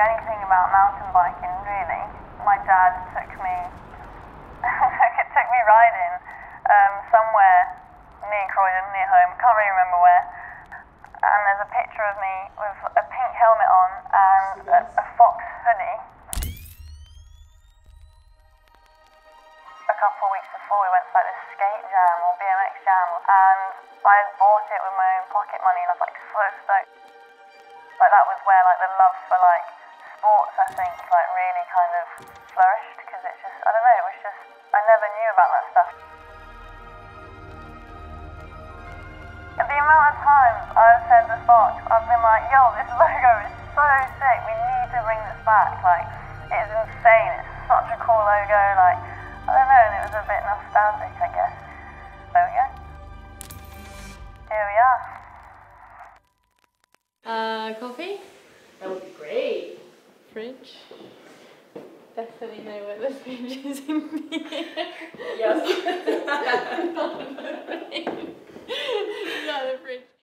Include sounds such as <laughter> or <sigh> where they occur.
knew anything about mountain biking, really, my dad took me it <laughs> took me riding um, somewhere near Croydon, near home. Can't really remember where. And there's a picture of me with a pink helmet on and a, a fox hoodie. A couple of weeks before, we went to like this skate jam or BMX jam, and I had bought it with my own pocket money, and I was like so stoked. Like that was where like the love for like sports, I think, like really kind of flourished because it's just I don't know, it was just I never knew about that stuff. And the amount of times I've said to Fox, I've been like, yo, this logo is so sick, we need to bring this back. Like, it's insane, it's such a cool logo, like, I don't know, and it was a bit nostalgic, I guess. There we go. Here we are. Uh, coffee? That would be great. Fridge? Definitely know where the fridge is in here. Yes. <laughs>